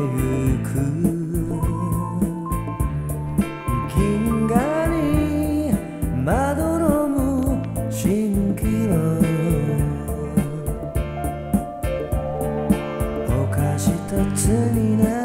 ゆく。銀河にまどろむ蜃気楼。犯した罪な